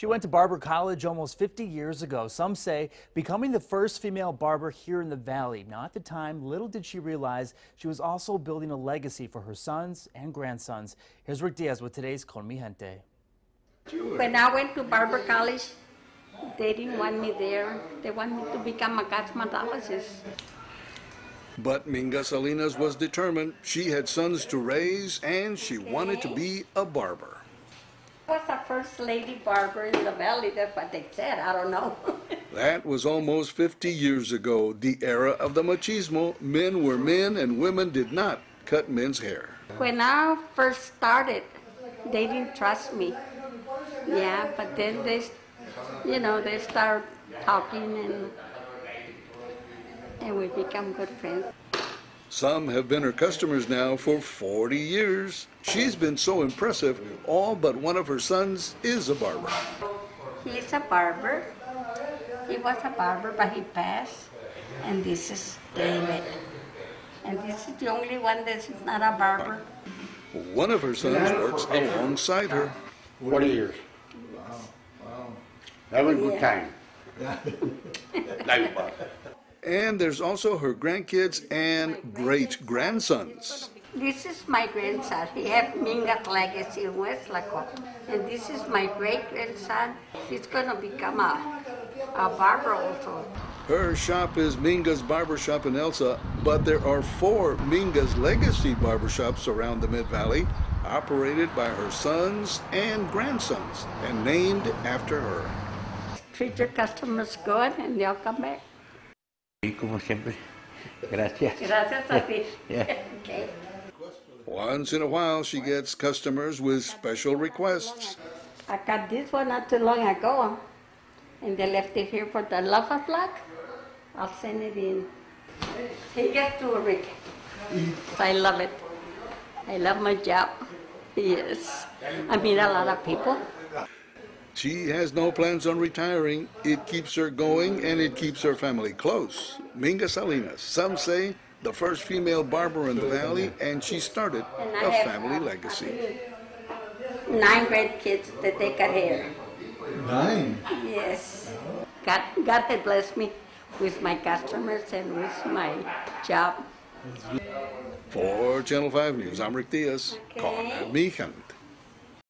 She went to barber college almost 50 years ago. Some say becoming the first female barber here in the valley. Now, at the time, little did she realize she was also building a legacy for her sons and grandsons. Here's Rick Diaz with today's Con Mi Gente. When I went to barber college, they didn't want me there. They want me to become a cosmetologist. But Minga Salinas was determined. She had sons to raise and she wanted to be a barber. Was the first lady barber in the valley. That's what they said. I don't know. That was almost 50 years ago, the era of the machismo. Men were men and women did not cut men's hair. when I first started, they didn't trust me. Yeah, but then they, you know, they start talking and and we become good friends. Some have been her customers now for 40 years. She's been so impressive, all but one of her sons is a barber. He's a barber. He was a barber, but he passed. And this is David. And this is the only one that is not a barber. One of her sons works alongside her. 40 years. Wow. Wow. Having a good Yeah. time. Life. And there's also her grandkids and great grandsons. This is my grandson. He have Minga's legacy in Weslaco. And this is my great grandson. He's gonna become a, a barber also. Her shop is Minga's Barbershop in Elsa, but there are four Minga's Legacy barbershops around the Mid Valley, operated by her sons and grandsons, and named after her. Treat your customers good and they'll come back. Y como siempre. Gracias. Gracias a ti. Yeah. Okay. Once in a while, she gets customers with special requests. I got this one not too long ago, and they left it here for the love of luck. I'll send it in. He gets to Rick. I love it. I love my job. Yes. I meet a lot of people. She has no plans on retiring. It keeps her going and it keeps her family close. Minga Salinas, some say the first female barber in the valley, and she started And I a have family legacy. nine grandkids that they cut hair. Nine. Yes. God, God had blessed me with my customers and with my job. For Channel 5 News, I'm Rick Diaz. Okay. Con mi gente.